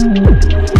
Música